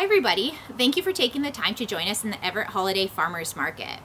Hi, everybody. Thank you for taking the time to join us in the Everett Holiday Farmers Market.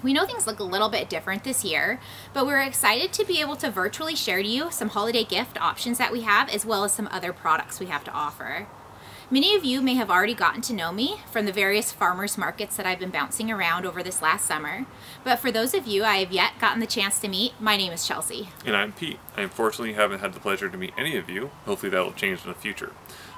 We know things look a little bit different this year, but we're excited to be able to virtually share to you some holiday gift options that we have, as well as some other products we have to offer. Many of you may have already gotten to know me from the various farmers markets that I've been bouncing around over this last summer. But for those of you I have yet gotten the chance to meet, my name is Chelsea. And I'm Pete. I unfortunately haven't had the pleasure to meet any of you. Hopefully that will change in the future.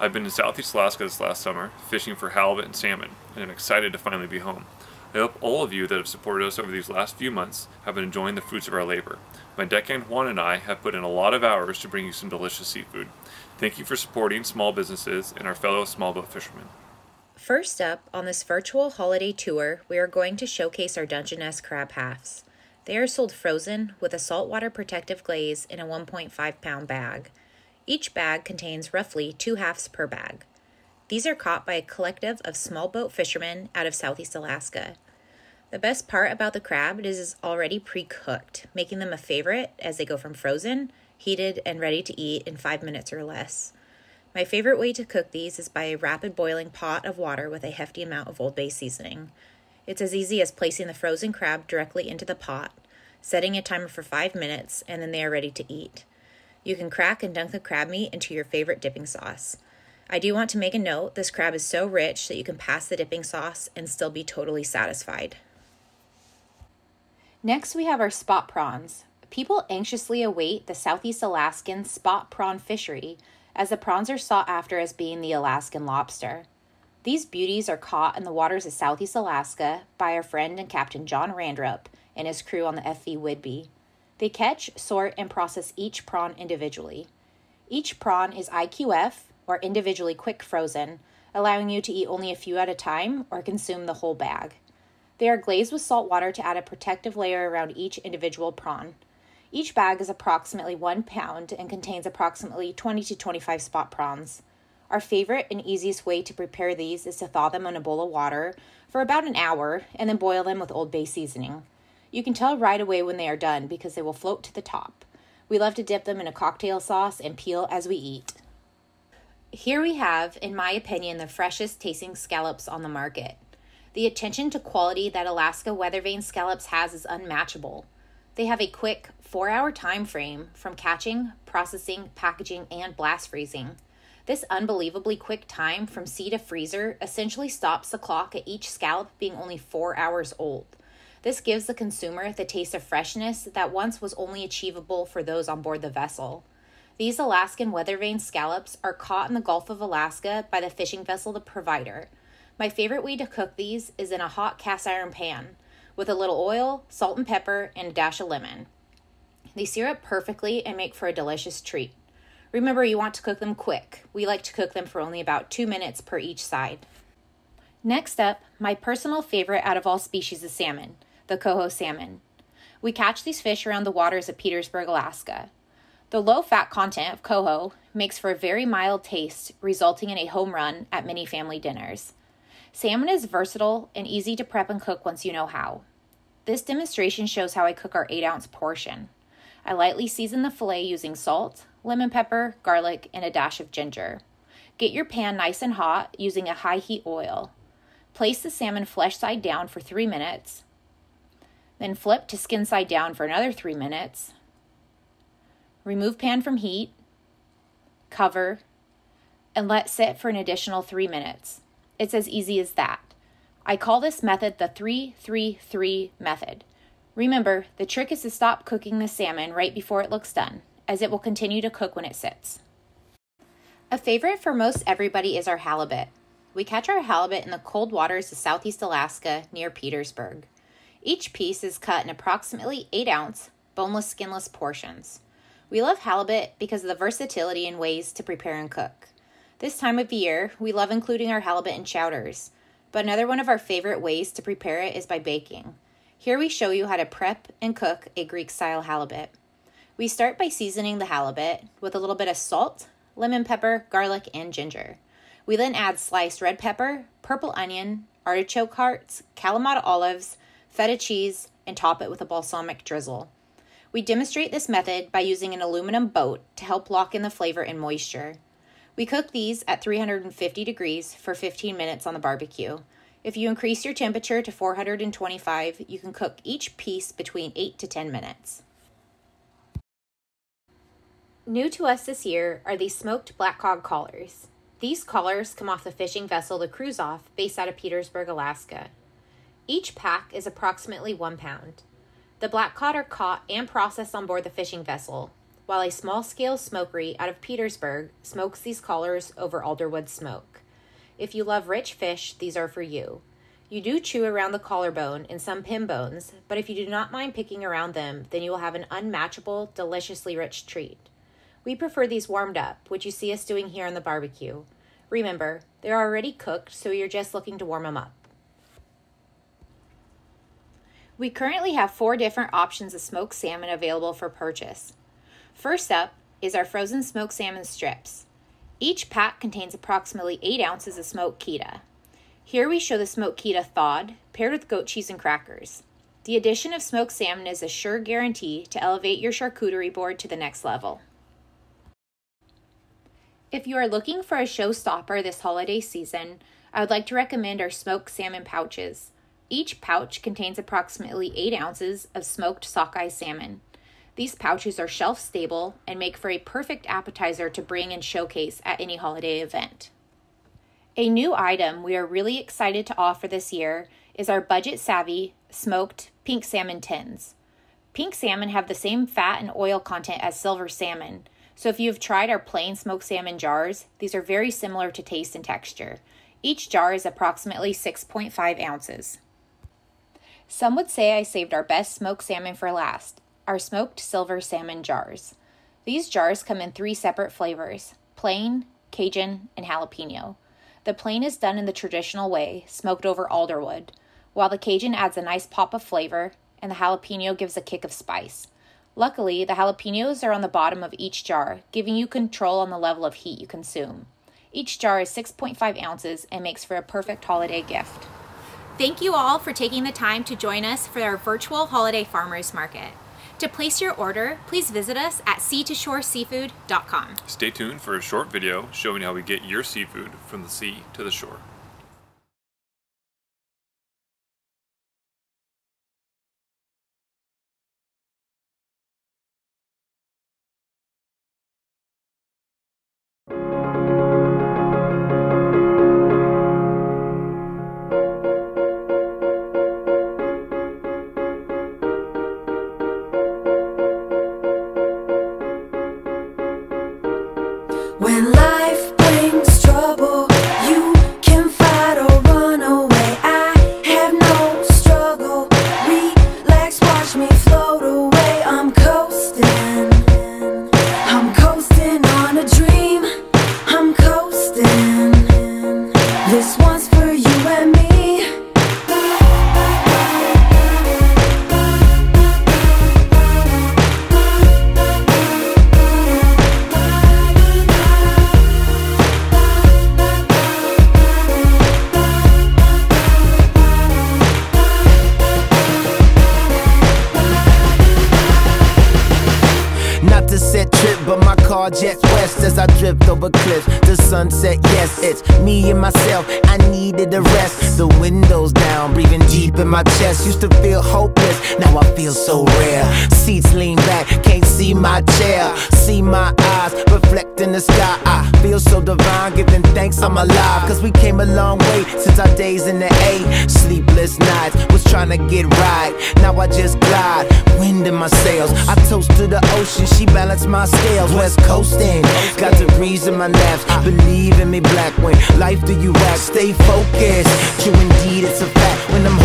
I've been in Southeast Alaska this last summer, fishing for halibut and salmon, and I'm excited to finally be home. I hope all of you that have supported us over these last few months have been enjoying the fruits of our labor. My deckhand Juan and I have put in a lot of hours to bring you some delicious seafood. Thank you for supporting small businesses and our fellow small boat fishermen. First up, on this virtual holiday tour, we are going to showcase our Dungeness crab halves. They are sold frozen with a saltwater protective glaze in a 1.5 pound bag. Each bag contains roughly two halves per bag. These are caught by a collective of small boat fishermen out of southeast Alaska. The best part about the crab is it's already pre-cooked, making them a favorite as they go from frozen, heated, and ready to eat in five minutes or less. My favorite way to cook these is by a rapid boiling pot of water with a hefty amount of Old Bay seasoning. It's as easy as placing the frozen crab directly into the pot, setting a timer for five minutes, and then they are ready to eat. You can crack and dunk the crab meat into your favorite dipping sauce. I do want to make a note this crab is so rich that you can pass the dipping sauce and still be totally satisfied. Next, we have our spot prawns. People anxiously await the Southeast Alaskan spot prawn fishery, as the prawns are sought after as being the Alaskan lobster. These beauties are caught in the waters of Southeast Alaska by our friend and Captain John Randrup and his crew on the FV Whidbey. They catch, sort, and process each prawn individually. Each prawn is IQF, or individually quick frozen, allowing you to eat only a few at a time or consume the whole bag. They are glazed with salt water to add a protective layer around each individual prawn. Each bag is approximately one pound and contains approximately 20 to 25 spot prawns. Our favorite and easiest way to prepare these is to thaw them in a bowl of water for about an hour and then boil them with Old Bay seasoning. You can tell right away when they are done because they will float to the top. We love to dip them in a cocktail sauce and peel as we eat. Here we have, in my opinion, the freshest tasting scallops on the market. The attention to quality that Alaska weather vane scallops has is unmatchable. They have a quick four hour time frame from catching, processing, packaging, and blast freezing. This unbelievably quick time from sea to freezer essentially stops the clock at each scallop being only four hours old. This gives the consumer the taste of freshness that once was only achievable for those on board the vessel. These Alaskan weather vane scallops are caught in the Gulf of Alaska by the fishing vessel The Provider. My favorite way to cook these is in a hot cast iron pan with a little oil, salt and pepper, and a dash of lemon. They sear up perfectly and make for a delicious treat. Remember, you want to cook them quick. We like to cook them for only about two minutes per each side. Next up, my personal favorite out of all species of salmon, the coho salmon. We catch these fish around the waters of Petersburg, Alaska. The low fat content of coho makes for a very mild taste, resulting in a home run at many family dinners. Salmon is versatile and easy to prep and cook once you know how. This demonstration shows how I cook our 8 ounce portion. I lightly season the filet using salt, lemon pepper, garlic, and a dash of ginger. Get your pan nice and hot using a high heat oil. Place the salmon flesh side down for 3 minutes. Then flip to skin side down for another 3 minutes Remove pan from heat, cover, and let sit for an additional three minutes. It's as easy as that. I call this method the 333 method. Remember, the trick is to stop cooking the salmon right before it looks done, as it will continue to cook when it sits. A favorite for most everybody is our halibut. We catch our halibut in the cold waters of southeast Alaska near Petersburg. Each piece is cut in approximately 8 ounce, boneless, skinless portions. We love halibut because of the versatility and ways to prepare and cook. This time of year, we love including our halibut in chowders, but another one of our favorite ways to prepare it is by baking. Here we show you how to prep and cook a Greek style halibut. We start by seasoning the halibut with a little bit of salt, lemon pepper, garlic, and ginger. We then add sliced red pepper, purple onion, artichoke hearts, Kalamata olives, feta cheese, and top it with a balsamic drizzle. We demonstrate this method by using an aluminum boat to help lock in the flavor and moisture. We cook these at 350 degrees for 15 minutes on the barbecue. If you increase your temperature to 425, you can cook each piece between 8 to 10 minutes. New to us this year are these smoked black cod collars. These collars come off the fishing vessel the cruise off, based out of Petersburg, Alaska. Each pack is approximately one pound. The black cod are caught and processed on board the fishing vessel, while a small scale smokery out of Petersburg smokes these collars over alderwood smoke. If you love rich fish, these are for you. You do chew around the collarbone and some pin bones, but if you do not mind picking around them, then you will have an unmatchable, deliciously rich treat. We prefer these warmed up, which you see us doing here on the barbecue. Remember, they're already cooked, so you're just looking to warm them up. We currently have four different options of smoked salmon available for purchase. First up is our frozen smoked salmon strips. Each pack contains approximately 8 ounces of smoked keta. Here we show the smoked keta thawed, paired with goat cheese and crackers. The addition of smoked salmon is a sure guarantee to elevate your charcuterie board to the next level. If you are looking for a showstopper this holiday season, I would like to recommend our smoked salmon pouches. Each pouch contains approximately 8 ounces of smoked sockeye salmon. These pouches are shelf stable and make for a perfect appetizer to bring and showcase at any holiday event. A new item we are really excited to offer this year is our budget savvy smoked pink salmon tins. Pink salmon have the same fat and oil content as silver salmon, so if you have tried our plain smoked salmon jars, these are very similar to taste and texture. Each jar is approximately 6.5 ounces. Some would say I saved our best smoked salmon for last, our smoked silver salmon jars. These jars come in three separate flavors plain, Cajun, and jalapeno. The plain is done in the traditional way, smoked over alderwood, while the Cajun adds a nice pop of flavor and the jalapeno gives a kick of spice. Luckily, the jalapenos are on the bottom of each jar, giving you control on the level of heat you consume. Each jar is 6.5 ounces and makes for a perfect holiday gift. Thank you all for taking the time to join us for our virtual holiday farmers market. To place your order, please visit us at sea2shoreseafood.com. Stay tuned for a short video showing how we get your seafood from the sea to the shore. My car west as I drift over cliffs. The sunset, yes, it's me and myself. I needed a rest. The windows down, breathing deep in my chest. Used to feel hopeless, now I feel so rare. Seats lean back, can't see my chair. See my eyes reflecting the sky. I feel so divine, giving thanks I'm alive. Cause we came a long way since our days in the A. Sleepless nights, was trying to get right. Now I just glide, wind in my sails. I toast to the ocean, she balanced my scales. West coasting, got degrees in my laps. Believe in me, black when life do you act. Stay focused, true indeed, it's a fact. When them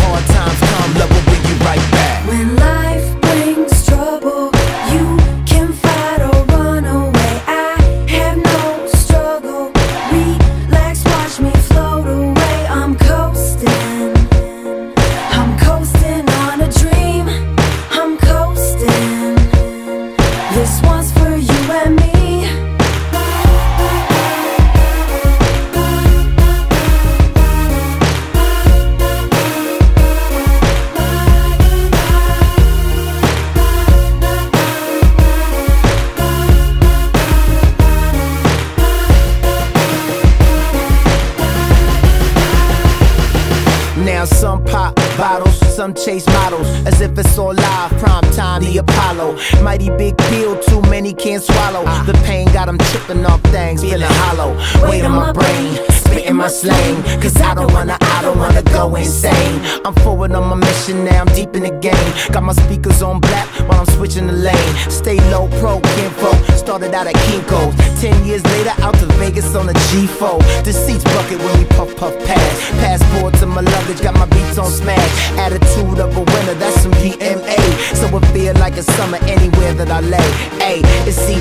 some pop bottles, some chase models, as if it's all live. Prime time, the Apollo. Mighty big pill, too many can't swallow. The pain got them tripping off things, feeling hollow. Weight on my brain, spitting my slang. Cause I don't wanna, I don't wanna go insane. I'm forward on my mission now, I'm deep in the game. Got my speakers on black while I'm switching the lane. Stay low, pro, kinfolk. Started out at Kinko's. Ten years later, out to Vegas on a G4. The seats bucket when we puff, puff, pass. Passport to my luggage, got my beats on smash. Attitude of a winner, that's some PMA. So it feel like a summer anywhere that I lay. A, it's CA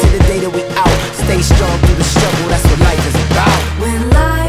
to the day that we out. Stay strong through the struggle, that's what life is about. When life